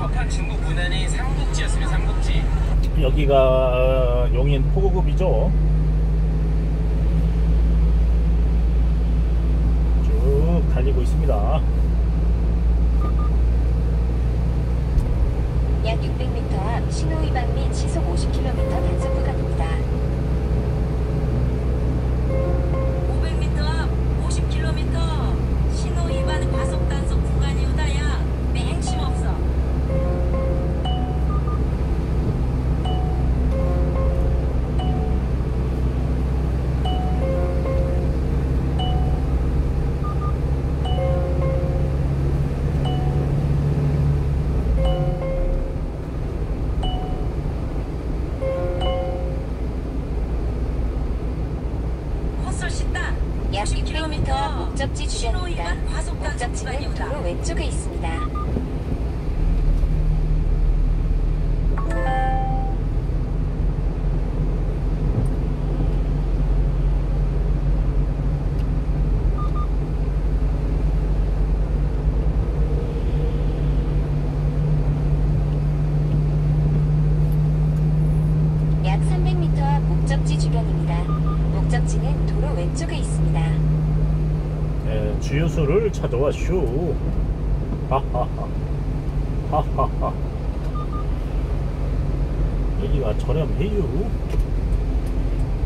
접한 중국 문안이 삼국지였습니다. 삼국지. 여기가 용인 포고급이죠. 쭉 달리고 있습니다. 약 600m 앞 신호 위반 및 시속 50km 단속 목적지는 도로 왼쪽에 있습니다. 약 300m 앞 목적지 주변입니다. 목적지는 도로 왼쪽에 있습니다. 예, 주유소를 찾아와쇼. 하하하. 하하하. 여기가 저렴해요.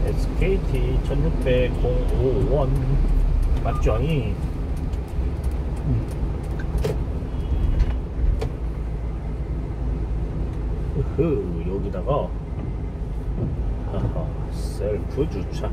SKT 1605원 맞죠잉? 으흐, 여기다가 하하, 셀프 주차.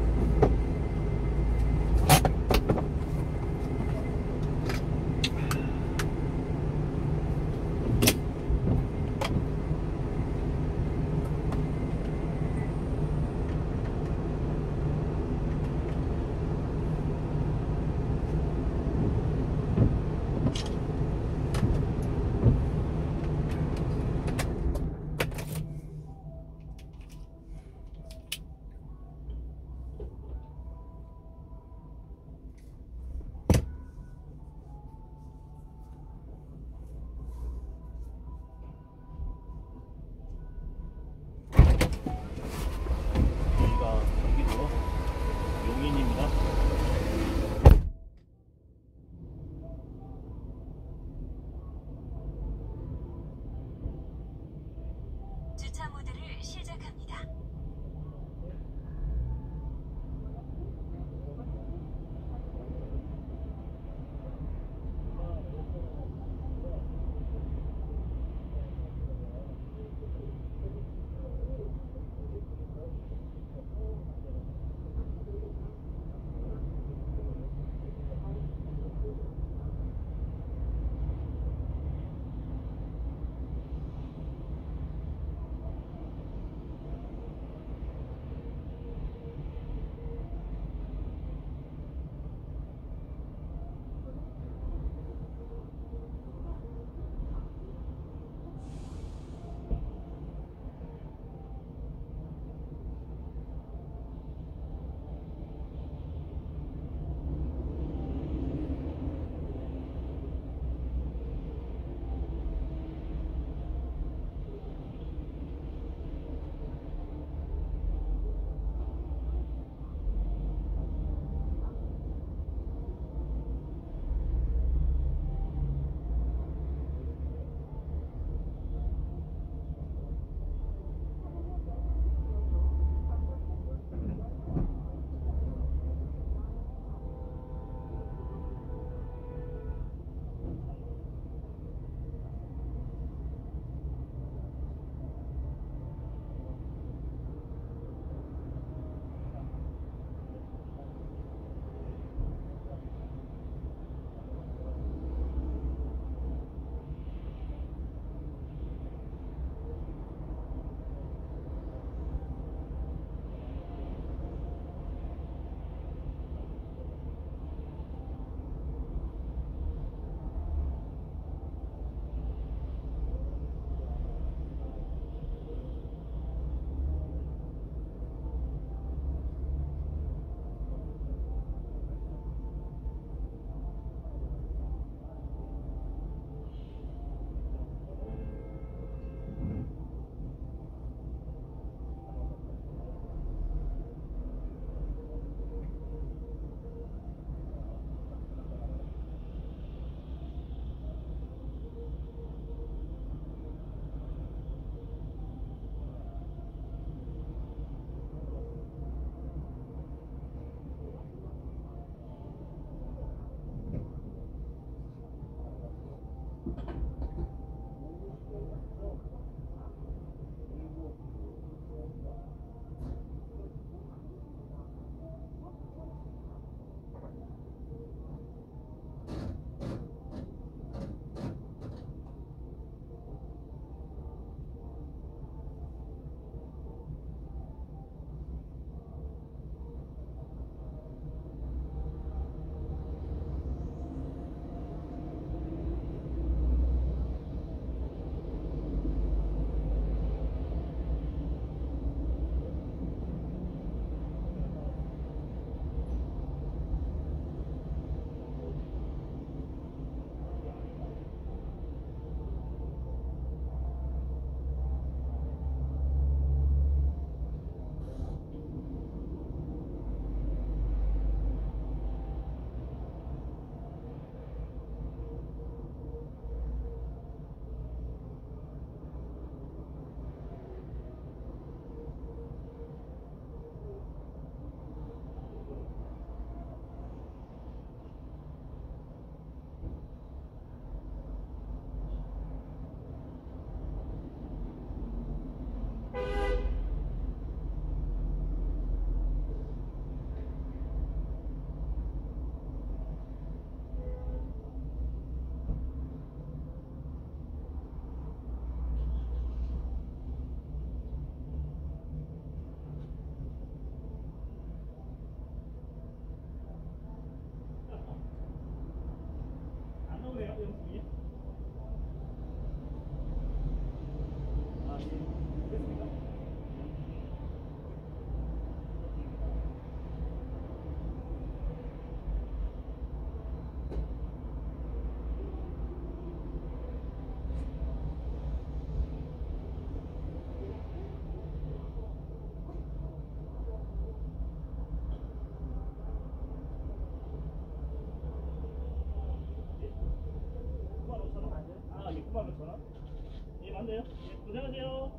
고생하세요.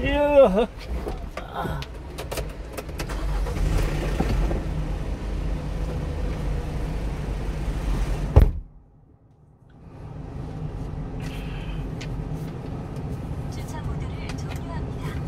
이야. 주차 모드를 종료합니다.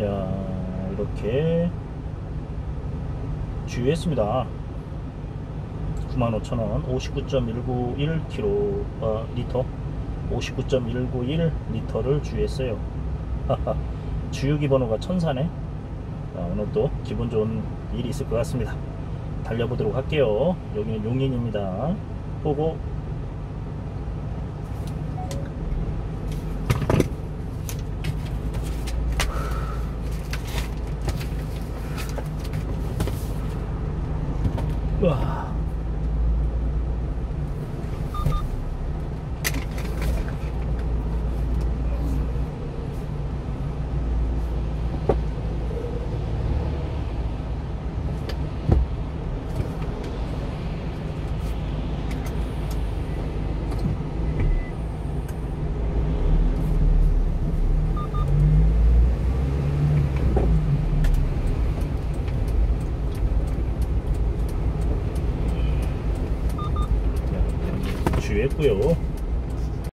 야 이렇게 주유했습니다. 95,000원 59.191km 어, 리터? 59.191 리터를 주유했어요. 주유기 번호가 천사네? 아, 오늘 또 기분 좋은 일이 있을 것 같습니다. 달려보도록 할게요. 여기는 용인입니다. 보고 哇 주유했고요